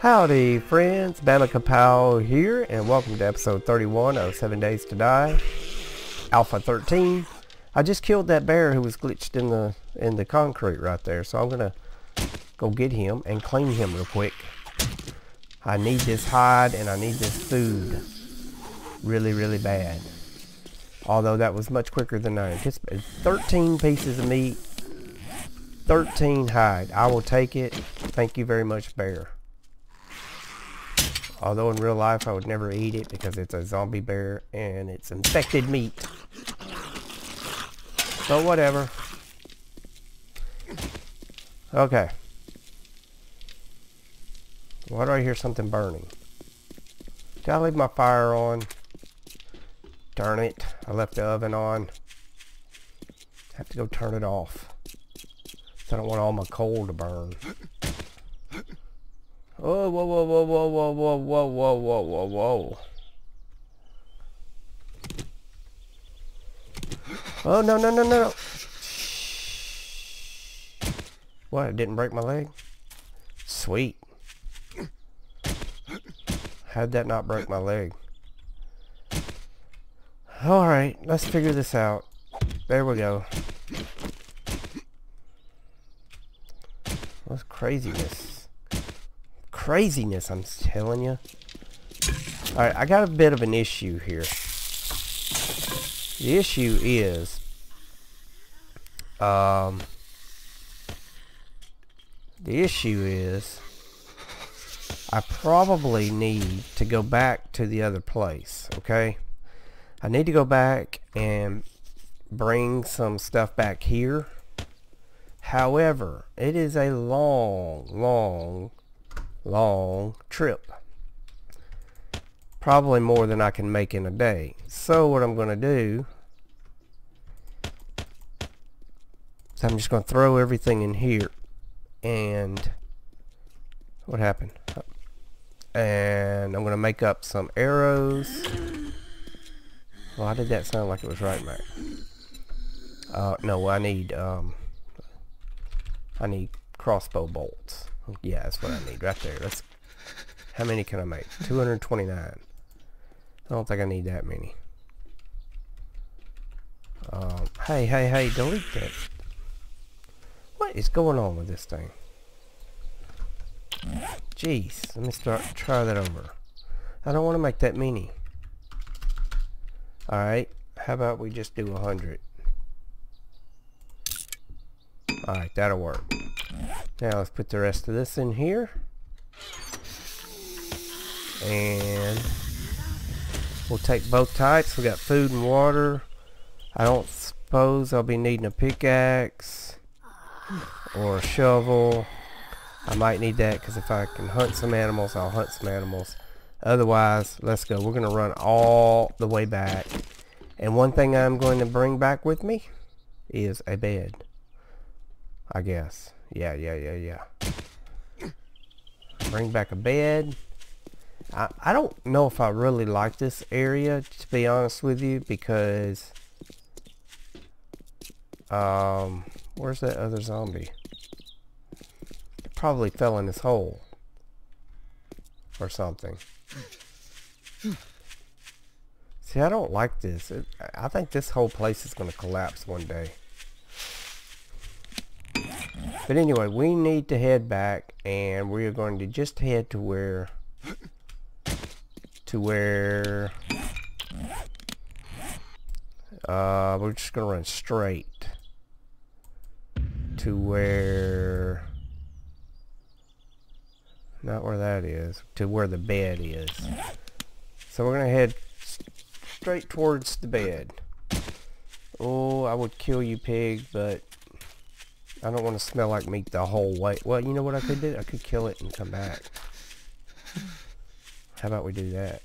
Howdy friends, BamaKaPow here and welcome to episode 31 of 7 Days to Die, Alpha 13. I just killed that bear who was glitched in the in the concrete right there, so I'm gonna go get him and clean him real quick. I need this hide and I need this food really, really bad. Although that was much quicker than I anticipated. 13 pieces of meat, 13 hide. I will take it. Thank you very much, bear. Although in real life I would never eat it because it's a zombie bear and it's infected meat. But whatever. Okay. Why do I hear something burning? Did I leave my fire on? Darn it. I left the oven on. I have to go turn it off. I don't want all my coal to burn. Oh, whoa, whoa, whoa, whoa, whoa, whoa, whoa, whoa, whoa, whoa, whoa. Oh, no, no, no, no, no. What, it didn't break my leg? Sweet. How'd that not break my leg? Alright, let's figure this out. There we go. What's craziness? Craziness, I'm telling you. Alright, I got a bit of an issue here. The issue is... Um... The issue is... I probably need to go back to the other place, okay? I need to go back and bring some stuff back here. However, it is a long, long, long trip. Probably more than I can make in a day. So what I'm going to do is I'm just going to throw everything in here. And what happened? And I'm going to make up some arrows. Why did that sound like it was right back? Uh, no, I need, um, I need crossbow bolts. Yeah, that's what I need right there. That's, how many can I make? 229. I don't think I need that many. Um, hey, hey, hey, delete that. What is going on with this thing? Jeez, let me start try that over. I don't want to make that many. Alright, how about we just do a hundred? Alright, that'll work. Now let's put the rest of this in here. And we'll take both types. We got food and water. I don't suppose I'll be needing a pickaxe or a shovel. I might need that because if I can hunt some animals, I'll hunt some animals. Otherwise, let's go. We're going to run all the way back. And one thing I'm going to bring back with me is a bed. I guess. Yeah, yeah, yeah, yeah. Bring back a bed. I, I don't know if I really like this area, to be honest with you, because... Um, where's that other zombie? Probably fell in this hole. Or something. See, I don't like this. It, I think this whole place is going to collapse one day. But anyway, we need to head back and we are going to just head to where to where uh, we're just going to run straight to where not where that is to where the bed is. So we're gonna head straight towards the bed. Oh I would kill you pig but I don't want to smell like meat the whole way well you know what I could do I could kill it and come back how about we do that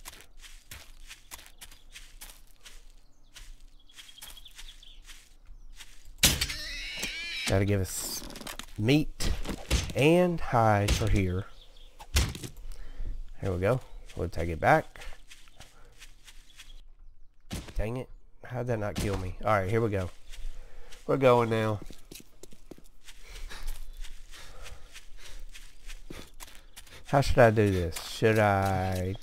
gotta give us meat and hide for here here we go. We'll take it back. Dang it. How'd that not kill me? Alright, here we go. We're going now. How should I do this? Should I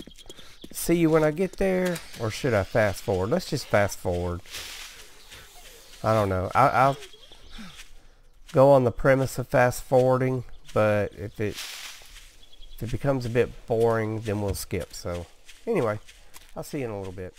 see you when I get there? Or should I fast forward? Let's just fast forward. I don't know. I, I'll go on the premise of fast forwarding, but if it if it becomes a bit boring, then we'll skip. So anyway, I'll see you in a little bit.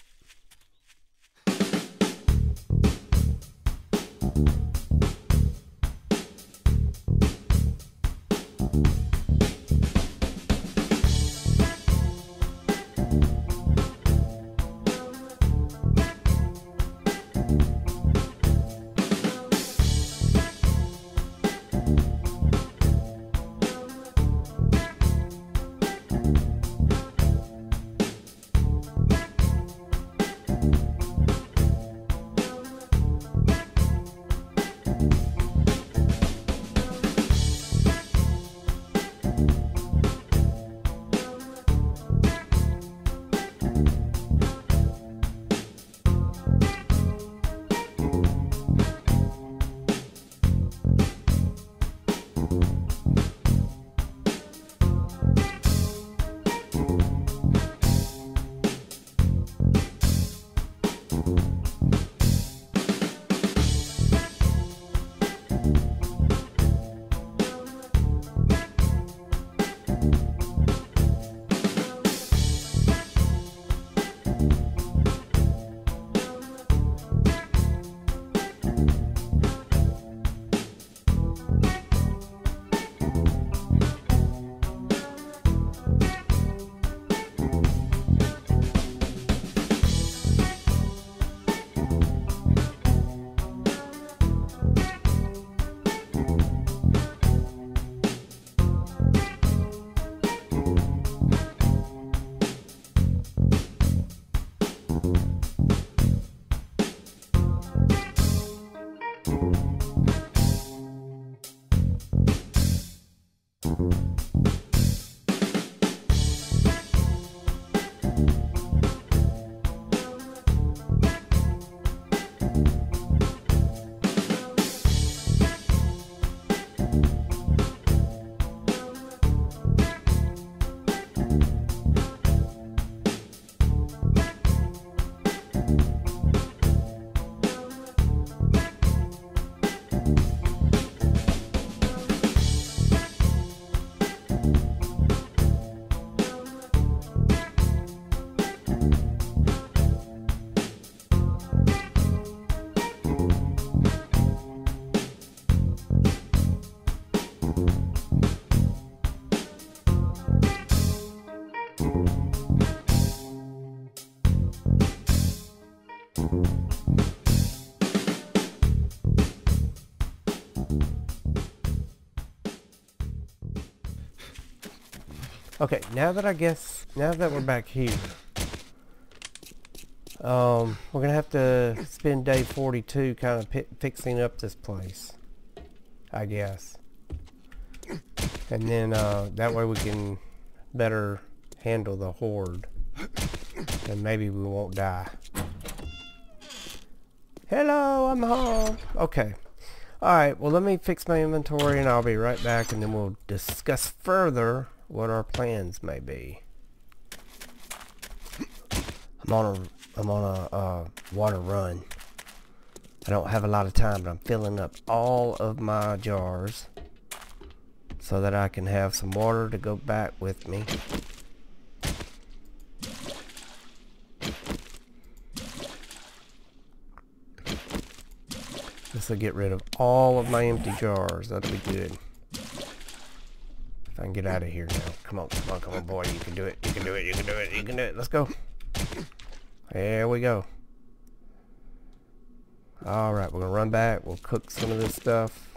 you Okay, now that I guess, now that we're back here, um, we're gonna have to spend day 42 kind of fixing up this place, I guess. And then, uh, that way we can better handle the horde. And maybe we won't die. Hello, I'm home. Okay. Alright, well let me fix my inventory and I'll be right back and then we'll discuss further what our plans may be. I'm on a I'm on a uh, water run. I don't have a lot of time, but I'm filling up all of my jars so that I can have some water to go back with me. This will get rid of all of my empty jars. That'll be good. I can get out of here now. Come on, come on, come on, boy. You can do it. You can do it. You can do it. You can do it. Let's go. There we go. Alright, we're going to run back. We'll cook some of this stuff.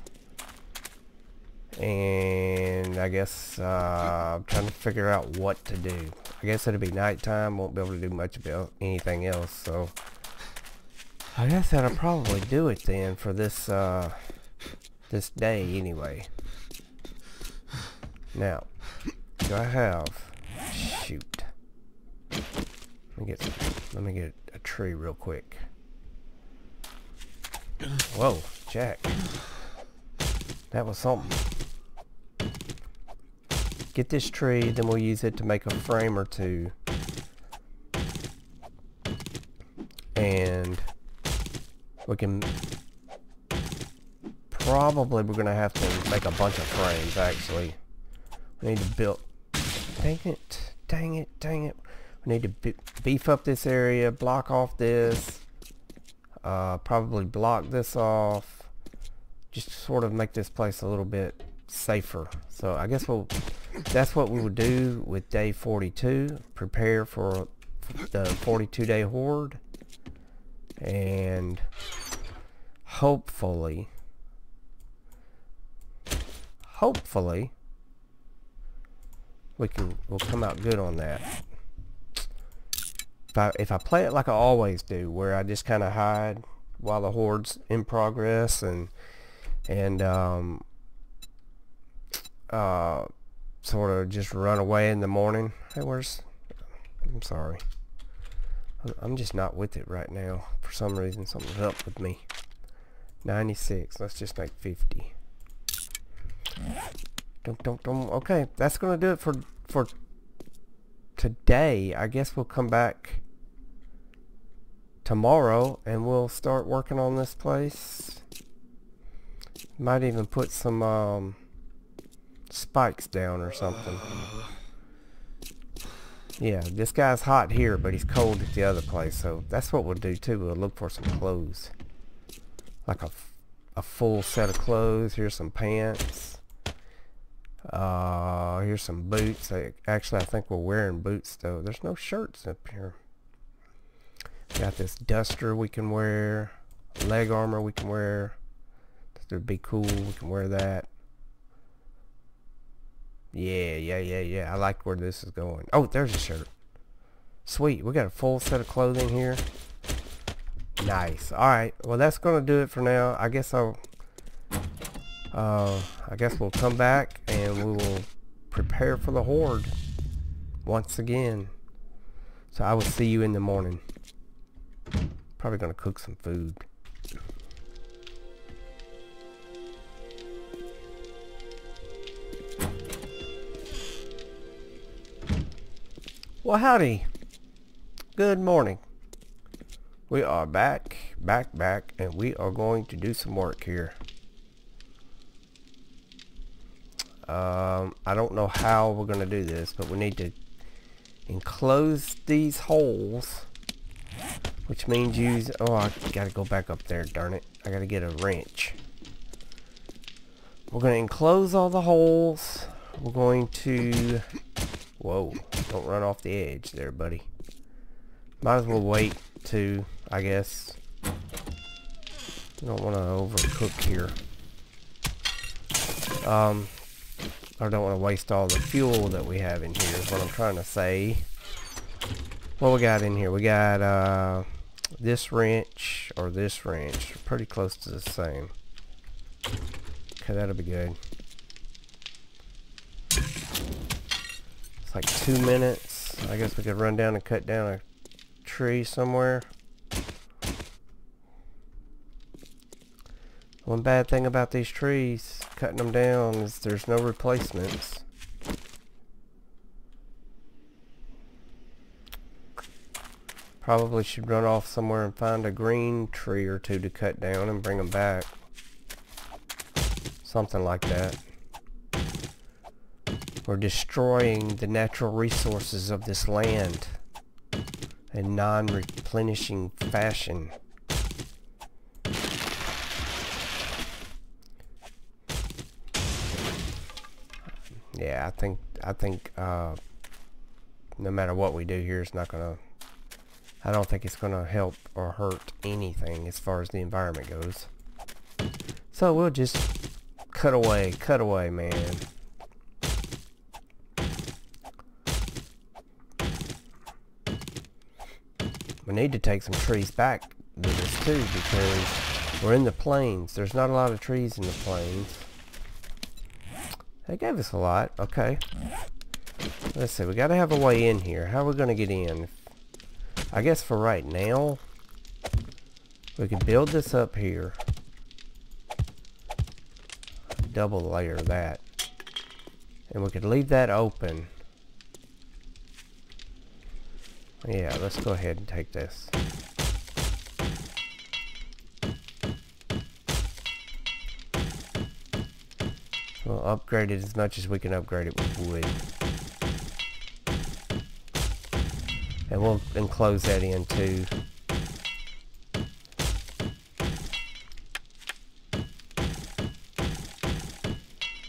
And I guess uh, I'm trying to figure out what to do. I guess it'll be nighttime. Won't be able to do much about anything else. So I guess that'll probably do it then for this uh, this day anyway. Now, do I have... Shoot. Let me get, let me get a tree real quick. Whoa, Jack. That was something. get this tree, then we'll use it to make a frame or two. And we can probably we're gonna have to make a bunch of frames actually. We need to build dang it, dang it, dang it. We need to beef up this area, block off this, uh, probably block this off, just sort of make this place a little bit safer. So I guess we'll, that's what we would do with day 42, prepare for the 42 day horde, and hopefully, hopefully, we can, we'll come out good on that. If I, if I play it like I always do, where I just kind of hide while the horde's in progress and and um, uh, sort of just run away in the morning. Hey, where's? I'm sorry. I'm just not with it right now. For some reason, something's up with me. 96. Let's just make 50. Don't, don't, don't. Okay, that's gonna do it for for today. I guess we'll come back tomorrow and we'll start working on this place. Might even put some um, spikes down or something. Yeah, this guy's hot here, but he's cold at the other place, so that's what we'll do too. We'll look for some clothes. Like a, a full set of clothes. Here's some pants. Uh, here's some boots. Actually, I think we're wearing boots though. There's no shirts up here. Got this duster we can wear. Leg armor we can wear. That'd be cool. We can wear that. Yeah, yeah, yeah, yeah. I like where this is going. Oh, there's a shirt. Sweet. We got a full set of clothing here. Nice. Alright. Well, that's going to do it for now. I guess I'll... Uh, I guess we'll come back and we will prepare for the horde once again. So I will see you in the morning. Probably gonna cook some food. Well, howdy. Good morning. We are back, back, back, and we are going to do some work here. Um, I don't know how we're going to do this, but we need to enclose these holes which means use... Oh, I gotta go back up there, darn it. I gotta get a wrench. We're gonna enclose all the holes. We're going to... Whoa, don't run off the edge there, buddy. Might as well wait to, I guess. don't want to overcook here. Um, I don't want to waste all the fuel that we have in here is what I'm trying to say. What we got in here? We got, uh, this wrench or this wrench. Pretty close to the same. Okay that'll be good. It's like two minutes. I guess we could run down and cut down a tree somewhere one bad thing about these trees cutting them down is there's no replacements Probably should run off somewhere and find a green tree or two to cut down and bring them back. Something like that. We're destroying the natural resources of this land in non-replenishing fashion. Yeah, I think I think uh, no matter what we do here, it's not gonna I don't think it's going to help or hurt anything as far as the environment goes. So we'll just cut away, cut away, man. We need to take some trees back with us too because we're in the plains. There's not a lot of trees in the plains. They gave us a lot. Okay. Let's see. We got to have a way in here. How are we going to get in? I guess for right now, we can build this up here. Double layer that. And we could leave that open. Yeah, let's go ahead and take this. Upgrade it as much as we can upgrade it with wood. And we'll enclose that in too.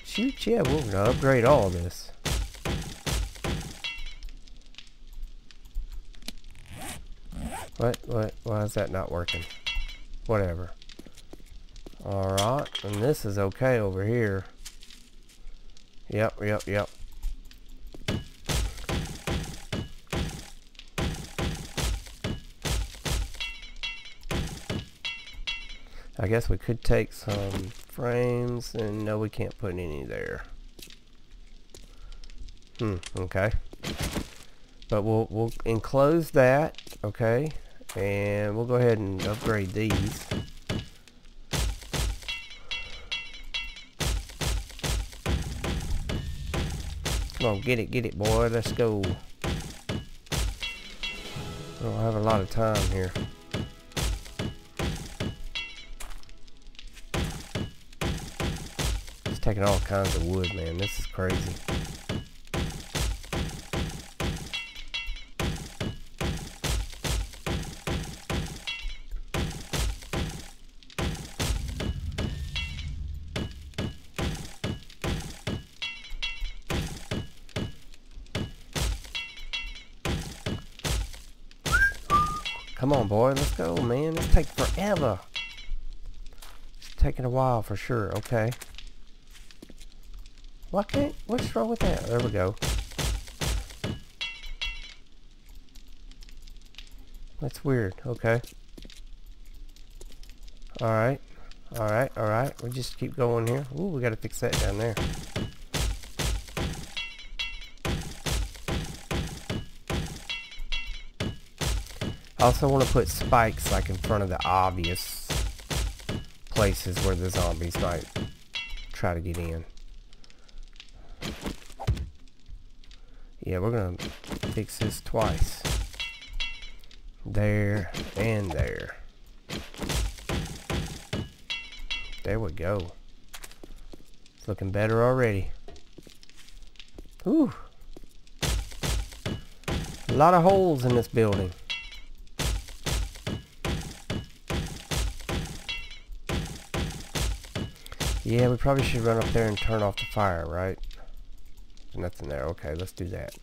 Shoot, yeah, we're gonna upgrade all this. What, what, why is that not working? Whatever. Alright, and this is okay over here. Yep, yep, yep. I guess we could take some frames and no we can't put any there. Hmm, okay. But we'll we'll enclose that, okay? And we'll go ahead and upgrade these. Come on, get it, get it, boy. Let's go. We don't have a lot of time here. It's taking all kinds of wood, man. This is crazy. Let's go, man. This takes forever. It's taking a while for sure. Okay. Why can't... What's wrong with that? There we go. That's weird. Okay. Alright. Alright, alright. We just keep going here. Ooh, we gotta fix that down there. I also want to put spikes like in front of the obvious places where the zombies might try to get in. Yeah, we're gonna fix this twice. There and there. There we go. It's looking better already. Ooh. A lot of holes in this building. Yeah, we probably should run up there and turn off the fire, right? There's nothing there. Okay, let's do that.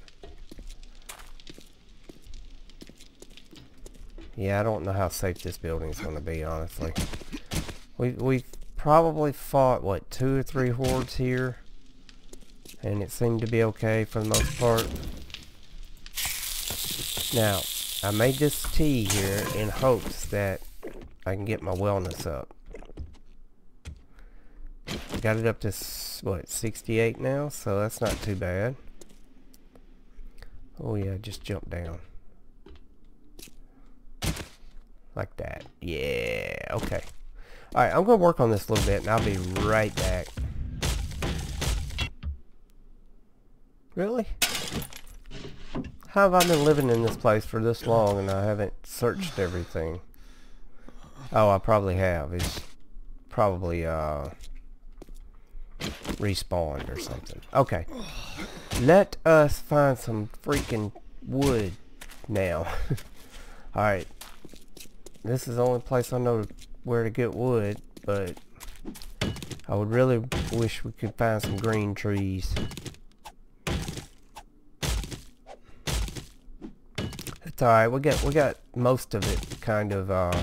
Yeah, I don't know how safe this building is going to be, honestly. We we probably fought, what, two or three hordes here? And it seemed to be okay for the most part. Now, I made this tea here in hopes that I can get my wellness up got it up to, what, 68 now? So that's not too bad. Oh yeah, just jump down. Like that. Yeah, okay. Alright, I'm going to work on this a little bit and I'll be right back. Really? How have I been living in this place for this long and I haven't searched everything? Oh, I probably have. It's probably, uh respawned or something. Okay. Let us find some freaking wood now. Alright. This is the only place I know where to get wood, but I would really wish we could find some green trees. It's alright, we got we got most of it kind of uh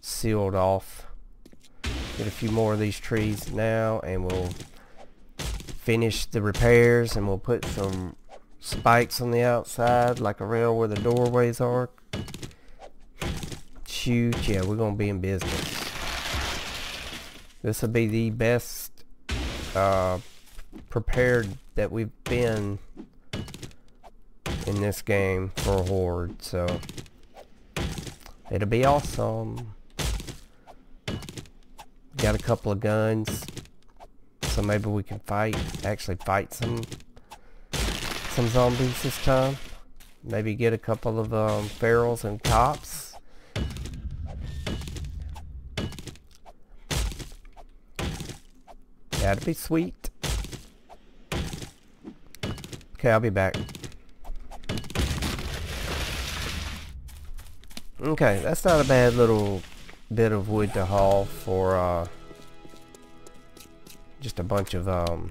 sealed off. Get a few more of these trees now and we'll finish the repairs and we'll put some spikes on the outside like around where the doorways are. Shoot, yeah, we're going to be in business. This will be the best uh, prepared that we've been in this game for a horde, so it'll be awesome. Got a couple of guns. So maybe we can fight, actually fight some some zombies this time. Maybe get a couple of um, ferals and cops. That'd be sweet. Okay, I'll be back. Okay, that's not a bad little bit of wood to haul for uh, just a bunch of um,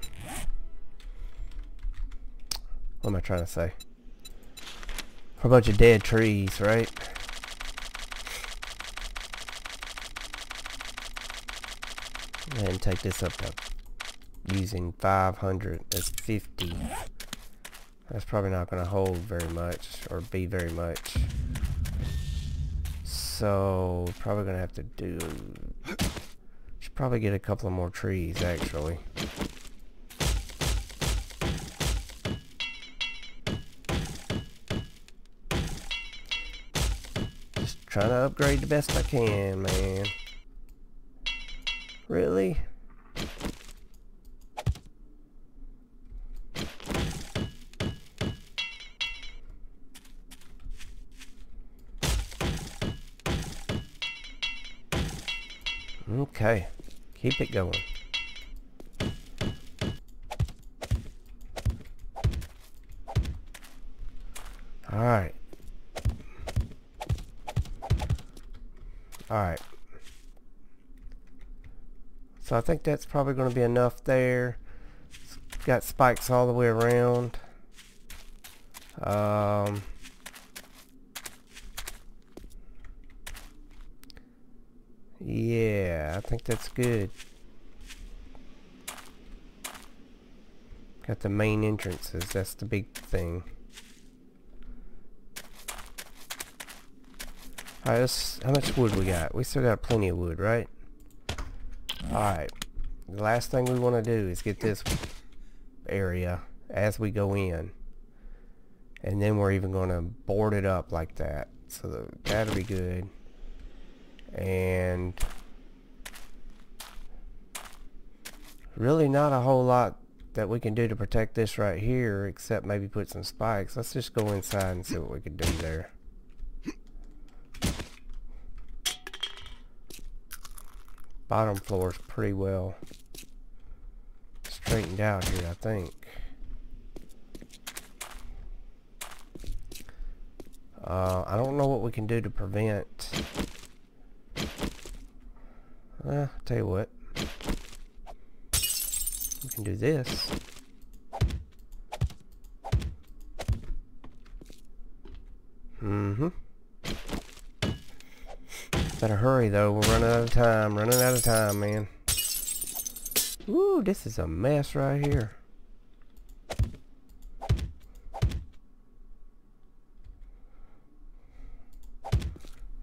what am I trying to say? For a bunch of dead trees, right? And take this up to using 500 as 50. That's probably not going to hold very much or be very much. So, probably going to have to do... Should probably get a couple of more trees, actually. Just trying to upgrade the best I can, man. Really? Okay. Keep it going. Alright. Alright. So I think that's probably going to be enough there. It's got spikes all the way around. Um... Yeah, I think that's good. Got the main entrances, that's the big thing. Alright, how much wood we got? We still got plenty of wood, right? Alright. The last thing we want to do is get this area as we go in. And then we're even going to board it up like that. So that'll be good and really not a whole lot that we can do to protect this right here except maybe put some spikes. Let's just go inside and see what we can do there. Bottom floor is pretty well straightened out here I think. Uh, I don't know what we can do to prevent uh, tell you what. We can do this. Mm-hmm. Better hurry though, we're running out of time, running out of time, man. Ooh, this is a mess right here.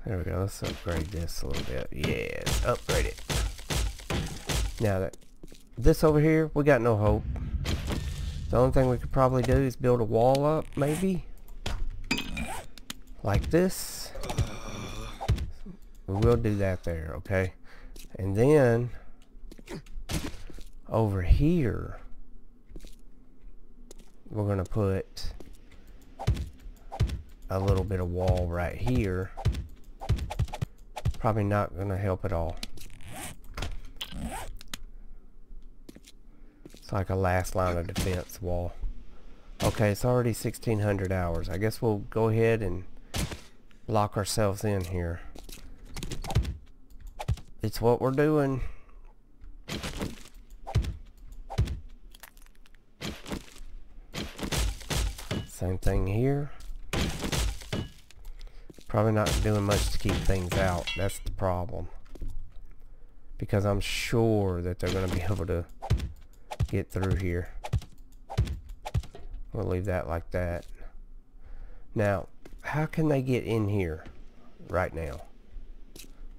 There we go. Let's upgrade this a little bit. Yes, upgrade it. Now that this over here, we got no hope. The only thing we could probably do is build a wall up, maybe. Like this. We will do that there, okay? And then over here we're gonna put a little bit of wall right here probably not going to help at all. It's like a last line of defense wall. Okay, it's already 1600 hours. I guess we'll go ahead and lock ourselves in here. It's what we're doing. Same thing here. Probably not doing much to keep things out. That's the problem. Because I'm sure that they're going to be able to get through here. We'll leave that like that. Now, how can they get in here right now?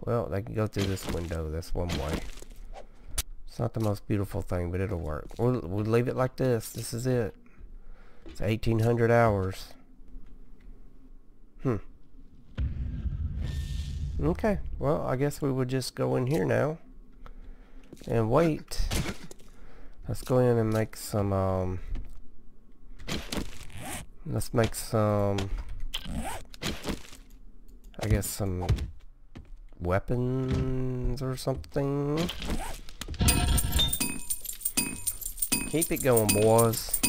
Well, they can go through this window. That's one way. It's not the most beautiful thing, but it'll work. We'll, we'll leave it like this. This is it. It's 1800 hours. Hmm. Okay, well, I guess we would just go in here now and wait Let's go in and make some, um... Let's make some... I guess some weapons or something. Keep it going, boys.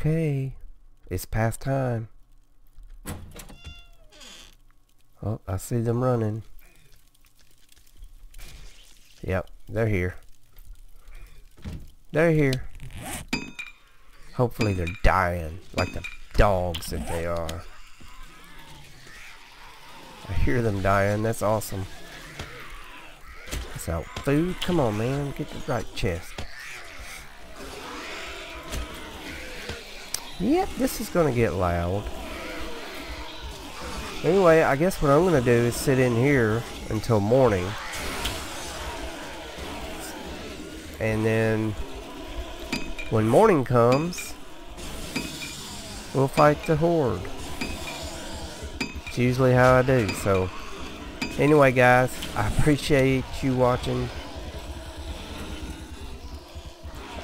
Okay, it's past time. Oh, I see them running. Yep, they're here. They're here. Hopefully they're dying, like the dogs that they are. I hear them dying, that's awesome. That's out food? Come on man, get the right chest. Yep, this is gonna get loud. Anyway, I guess what I'm gonna do is sit in here until morning. And then when morning comes, we'll fight the horde. It's usually how I do, so anyway guys, I appreciate you watching.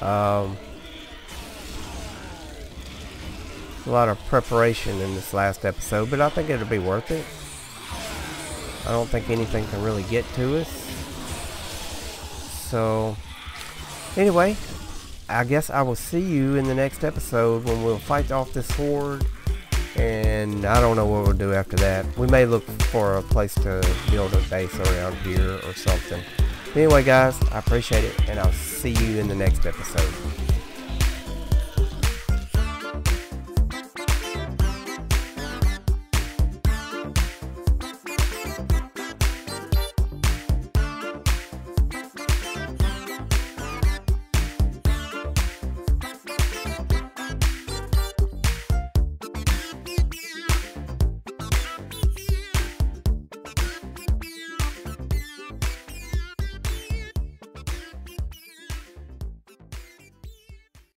Um, a lot of preparation in this last episode, but I think it'll be worth it. I don't think anything can really get to us. So, anyway, I guess I will see you in the next episode when we'll fight off this horde. And I don't know what we'll do after that. We may look for a place to build a base around here or something. Anyway, guys, I appreciate it, and I'll see you in the next episode.